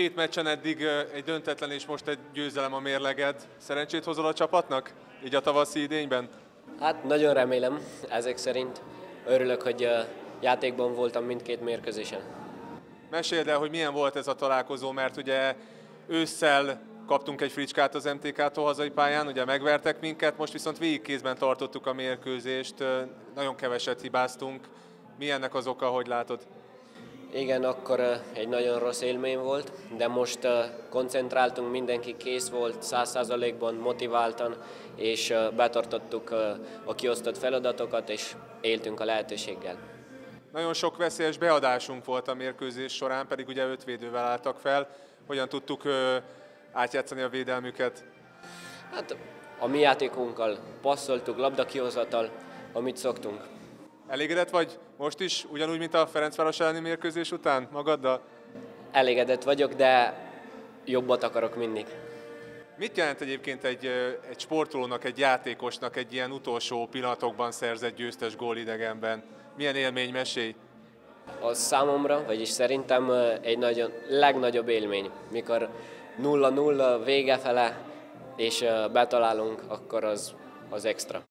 Két meccsen eddig egy döntetlen és most egy győzelem a mérleged. Szerencsét hozol a csapatnak? Így a tavaszi idényben? Hát nagyon remélem ezek szerint. Örülök, hogy játékban voltam mindkét mérkőzésen. Meséld el, hogy milyen volt ez a találkozó, mert ugye ősszel kaptunk egy fricskát az MTK-tól hazai pályán, ugye megvertek minket, most viszont végigkézben tartottuk a mérkőzést, nagyon keveset hibáztunk. Mi ennek az oka, hogy látod? Igen, akkor egy nagyon rossz élmény volt, de most koncentráltunk, mindenki kész volt, száz százalékban motiváltan, és betartottuk a kiosztott feladatokat, és éltünk a lehetőséggel. Nagyon sok veszélyes beadásunk volt a mérkőzés során, pedig ugye öt védővel álltak fel. Hogyan tudtuk átjátszani a védelmüket? Hát a mi játékunkkal passzoltuk, labdakihozatal, amit szoktunk. Elégedett vagy most is, ugyanúgy, mint a Ferencváros elleni mérkőzés után magaddal? Elégedett vagyok, de jobbat akarok mindig. Mit jelent egyébként egy, egy sportolónak, egy játékosnak egy ilyen utolsó pillanatokban szerzett győztes gól idegenben? Milyen élmény, mesélj? A számomra, vagyis szerintem egy nagyon, legnagyobb élmény, mikor 0-0 vége fele, és betalálunk, akkor az, az extra.